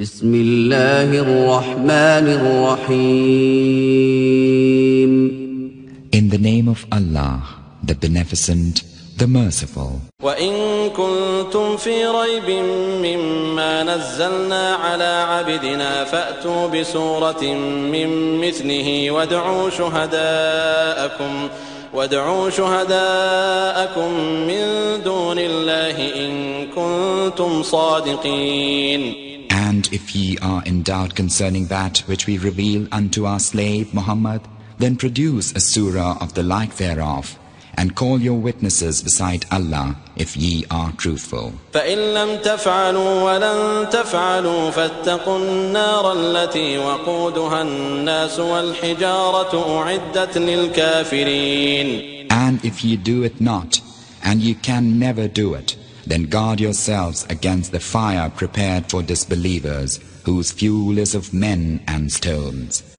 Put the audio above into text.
بسم الله الرحمن الرحيم In the name of Allah, the Beneficent, the Merciful. وإن كنتم في ريب مما نزلنا على عبدنا فأتوا بسورة من مثله وادعوا شهداءكم وادعوا شهداءكم من دون الله إن كنتم صادقين if ye are in doubt concerning that which we reveal unto our slave Muhammad, then produce a surah of the like thereof, and call your witnesses beside Allah if ye are truthful. فإن لم تفعلوا ولن تفعلوا فاتقوا النار التي وقودها الناس والحجارة أعدت للكافرين And if ye do it not, and ye can never do it, then guard yourselves against the fire prepared for disbelievers, whose fuel is of men and stones.